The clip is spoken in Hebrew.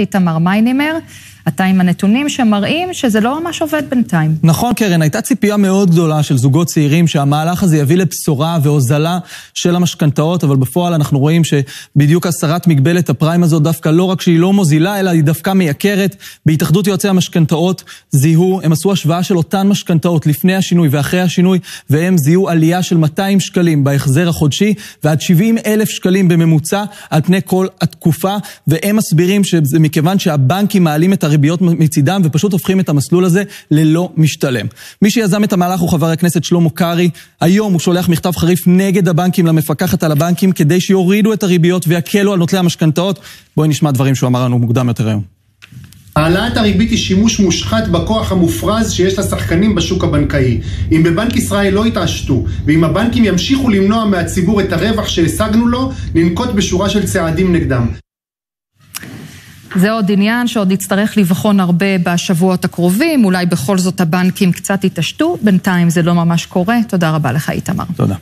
איתמר מיינימר, אתה עם הנתונים שמראים שזה לא ממש עובד בינתיים. נכון, קרן, הייתה ציפייה מאוד גדולה של זוגות צעירים שהמהלך הזה יביא לבשורה והוזלה של המשכנתאות, אבל בפועל אנחנו רואים שבדיוק הסרת מגבלת הפריים הזאת דווקא לא רק שהיא לא מוזילה, אלא היא דווקא מייקרת. בהתאחדות יועצי המשכנתאות זיהו, הם עשו השוואה של אותן משכנתאות לפני השינוי ואחרי השינוי, והם זיהו עלייה של 200 שקלים בהחזר החודשי ועד 70 אלף שקלים בממוצע על פני כל התקופה, והם מסבירים שזה מכיוון שהבנקים מעלים את הריביות מצידם ופשוט הופכים את המסלול הזה ללא משתלם. מי שיזם את המהלך הוא חבר הכנסת שלמה קרעי. היום הוא שולח מכתב חריף נגד הבנקים למפקחת על הבנקים כדי שיורידו את הריביות ויקלו על נוטלי המשכנתאות. בואי נשמע דברים שהוא אמר לנו מוקדם יותר היום. העלאת הריבית היא שימוש מושחת בכוח המופרז שיש לשחקנים בשוק הבנקאי. אם בבנק ישראל לא יתעשתו, ואם הבנקים ימשיכו למנוע מהציבור את הרווח שהשגנו לו, ננקוט בשורה של צעדים נגדם. זה עוד עניין שעוד יצטרך לבחון הרבה בשבועות הקרובים, אולי בכל זאת הבנקים קצת יתעשתו, בינתיים זה לא ממש קורה. תודה רבה לך, איתמר. תודה.